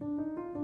Música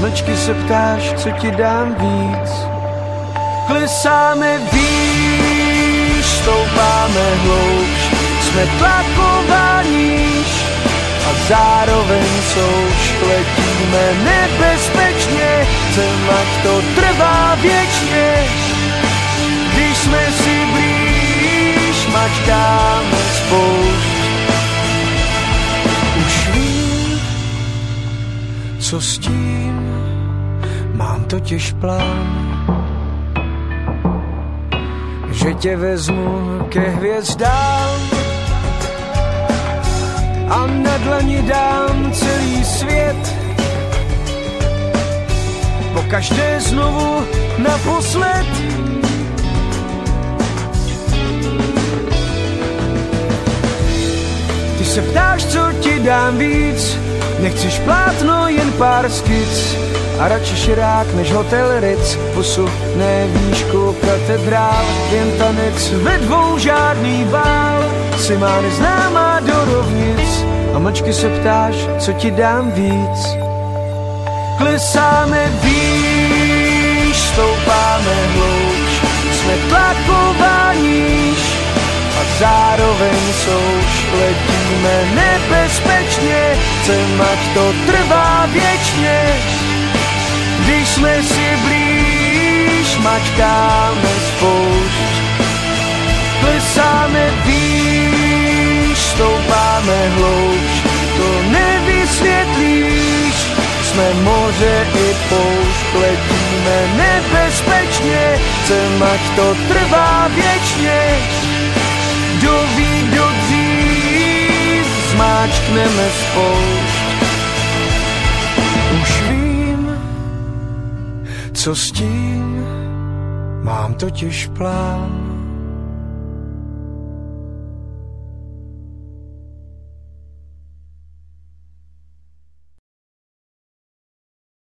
Mlčky se ptáš, co ti dám víc. Klesáme výš, stoupáme hloubš. Jsme tlakovaníš a zároveň souš. Letíme nebezpečně, chcem, ať to trvá věčně. Jsme si blíž, mačkáme spoušť. Co s tím, mám totiž plán, že tě vezmu ke hvězdám a na dlani dám celý svět. Po každé znovu naposled se ptáš, co ti dám víc, nechceš plátno, jen pár skic. A radši širák než hotel Ritz Posudné výšku katedrál Jen tanec ve dvou žádný bál Si má neznámá do rovnic A mlčky se ptáš, co ti dám víc Klesáme výš, stoupáme hlouč Jsme tlakováníš a zároveň souš letíme nebezpečně, chcem, ať to trvá věčně. Když jsme si blíž, mačkáme spoušť. Klesáme výš, stoupáme hlouč, to nevysvětlíš. Jsme moře i poušť, letíme nebezpečně, chcem, ať to trvá věčně. Kdo ví, kdo dřív, zmáčkneme spoušť. Co s tím, mám totiž plán.